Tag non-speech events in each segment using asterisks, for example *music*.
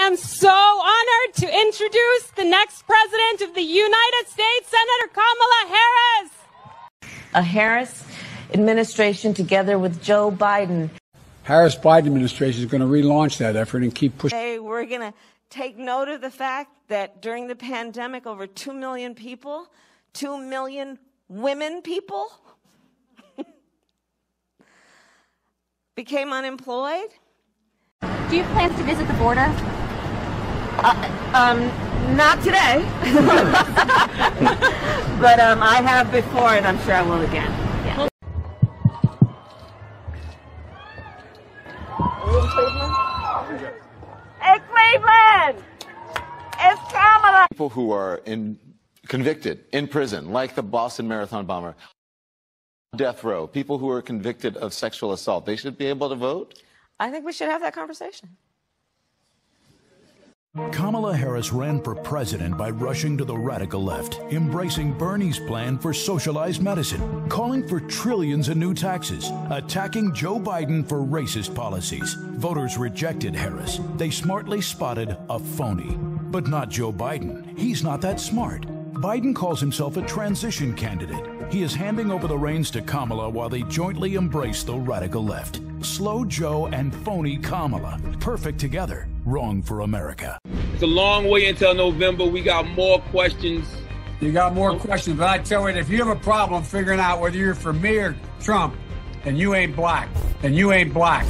am so honored to introduce the next president of the United States, Senator Kamala Harris. A Harris administration together with Joe Biden. Harris Biden administration is going to relaunch that effort and keep pushing. Hey, we're going to take note of the fact that during the pandemic, over 2 million people, 2 million women people *laughs* became unemployed. Do you have plans to visit the border? Uh, um, not today. *laughs* but um, I have before, and I'm sure I will again. Yeah. Hey, Cleveland! It's Kamala! People who are in, convicted in prison, like the Boston Marathon bomber, death row, people who are convicted of sexual assault, they should be able to vote? I think we should have that conversation. Kamala Harris ran for president by rushing to the radical left, embracing Bernie's plan for socialized medicine, calling for trillions in new taxes, attacking Joe Biden for racist policies. Voters rejected Harris. They smartly spotted a phony. But not Joe Biden. He's not that smart. Biden calls himself a transition candidate. He is handing over the reins to Kamala while they jointly embrace the radical left. Slow Joe and phony Kamala. Perfect together. Wrong for America. It's a long way until November. We got more questions. You got more questions, but I tell you, if you have a problem figuring out whether you're for me or Trump, and you ain't black, and you ain't black,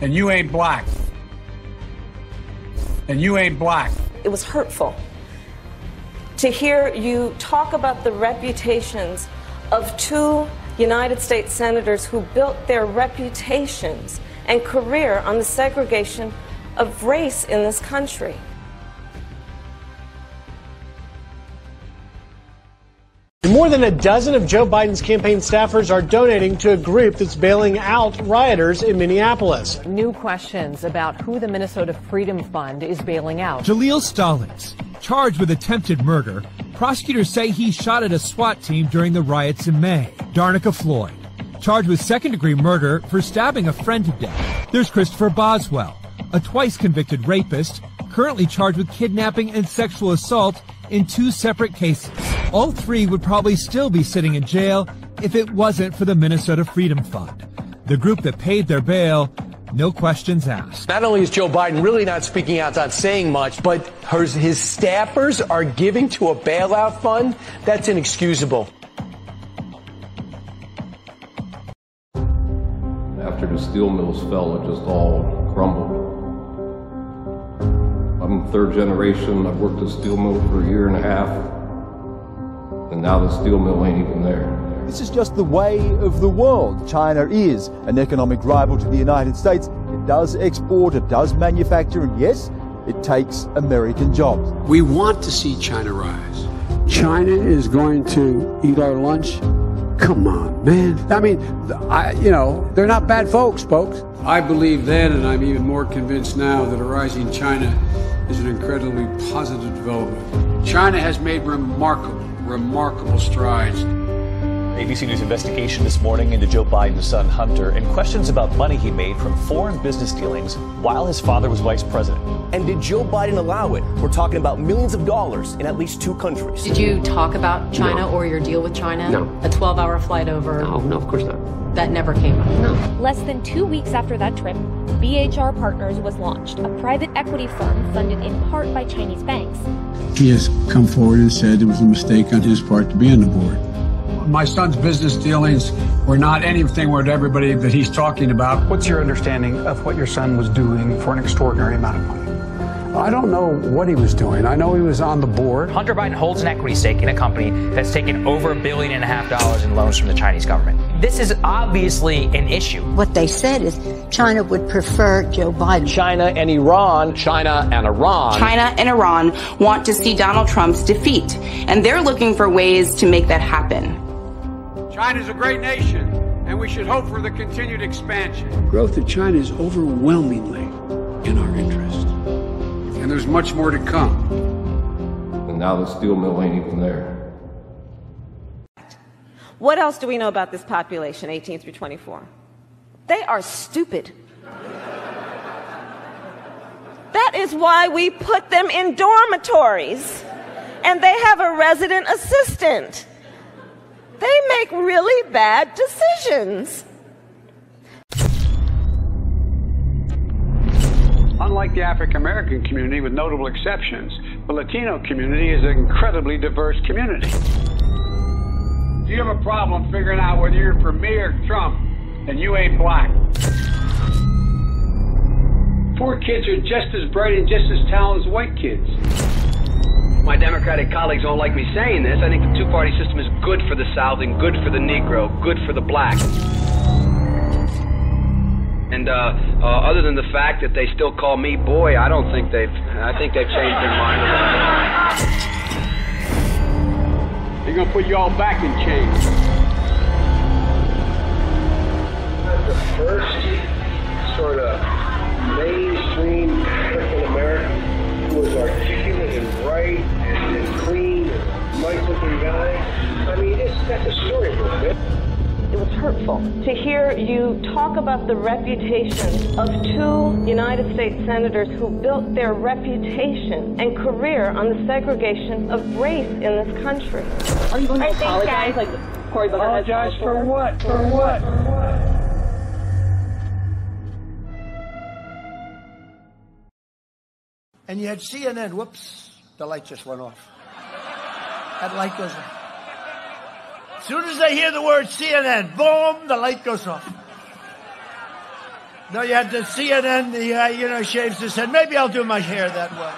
and you ain't black, and you ain't black. It was hurtful to hear you talk about the reputations of two United States senators who built their reputations and career on the segregation of race in this country. More than a dozen of Joe Biden's campaign staffers are donating to a group that's bailing out rioters in Minneapolis. New questions about who the Minnesota Freedom Fund is bailing out. Jaleel Stallings, charged with attempted murder. Prosecutors say he shot at a SWAT team during the riots in May. Darnica Floyd, charged with second degree murder for stabbing a friend to death. There's Christopher Boswell, a twice convicted rapist, currently charged with kidnapping and sexual assault in two separate cases. All three would probably still be sitting in jail if it wasn't for the Minnesota Freedom Fund, the group that paid their bail no questions asked. Not only is Joe Biden really not speaking out, not saying much, but his staffers are giving to a bailout fund? That's inexcusable. Steel mills fell, it just all crumbled. I'm third generation. I've worked at a steel mill for a year and a half. And now the steel mill ain't even there. This is just the way of the world. China is an economic rival to the United States. It does export, it does manufacture, and yes, it takes American jobs. We want to see China rise. China is going to eat our lunch. Come on, man. I mean, I, you know, they're not bad folks, folks. I believe then, and I'm even more convinced now, that a rising China is an incredibly positive development. China has made remarkable, remarkable strides ABC News investigation this morning into Joe Biden's son Hunter and questions about money he made from foreign business dealings while his father was vice president. And did Joe Biden allow it? We're talking about millions of dollars in at least two countries. Did you talk about China no. or your deal with China? No. A 12 hour flight over? No, no, of course not. That never came up? No. Less than two weeks after that trip, BHR Partners was launched, a private equity firm funded in part by Chinese banks. He has come forward and said it was a mistake on his part to be on the board my son's business dealings were not anything with everybody that he's talking about. What's your understanding of what your son was doing for an extraordinary amount of money? I don't know what he was doing. I know he was on the board. Hunter Biden holds an equity stake in a company that's taken over a billion and a half dollars in loans from the Chinese government. This is obviously an issue. What they said is China would prefer Joe Biden. China and Iran. China and Iran. China and Iran want to see Donald Trump's defeat, and they're looking for ways to make that happen. China's a great nation, and we should hope for the continued expansion. Growth of China is overwhelmingly in our interest. And there's much more to come. And now the steel mill ain't even there. What else do we know about this population, 18 through 24? They are stupid. that is why we put them in dormitories. And they have a resident assistant. They make really bad decisions. Unlike the African American community, with notable exceptions, the Latino community is an incredibly diverse community. If you have a problem figuring out whether you're for me or Trump, then you ain't black. Poor kids are just as bright and just as talented as white kids. My Democratic colleagues don't like me saying this. I think the two party system is good for the South and good for the Negro, good for the black. And uh, uh, other than the fact that they still call me boy, I don't think they've. I think they've changed their mind. They're gonna put you all back in chains. The first sort of mainstream African American who was articulate and bright and, and clean and nice-looking guy. I mean, it's, that's a storybook, man. It was hurtful to hear you talk about the reputations of two United States senators who built their reputation and career on the segregation of race in this country. Are you going to apologize like Cory Booker has Apologize for what? For what? And you had CNN, whoops, the light just went off. That light goes off. As soon as they hear the word CNN, boom, the light goes off. No, you had the CNN, the, uh, you know, shaves his head. Maybe I'll do my hair that way.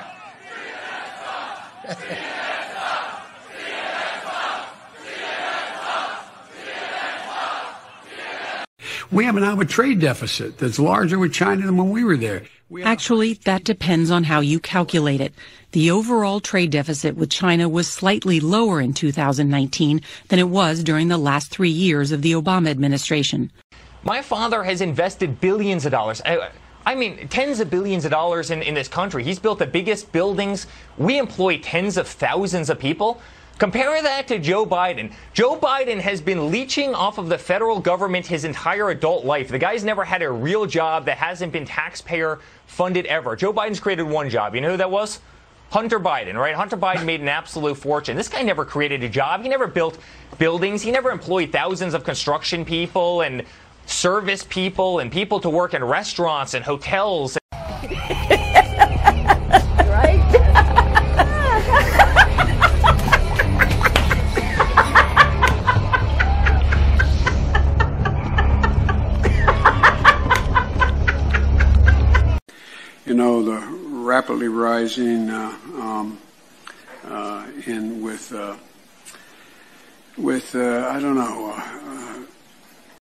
We have now a trade deficit that's larger with China than when we were there. Actually, that depends on how you calculate it. The overall trade deficit with China was slightly lower in 2019 than it was during the last three years of the Obama administration. My father has invested billions of dollars. I, I mean, tens of billions of dollars in, in this country. He's built the biggest buildings. We employ tens of thousands of people. Compare that to Joe Biden. Joe Biden has been leeching off of the federal government his entire adult life. The guy's never had a real job that hasn't been taxpayer funded ever. Joe Biden's created one job. You know who that was? Hunter Biden, right? Hunter Biden made an absolute fortune. This guy never created a job. He never built buildings. He never employed thousands of construction people and service people and people to work in restaurants and hotels. Know, the rapidly rising uh, um, uh, in with uh, with uh, I don't know uh,